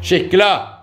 Kittla!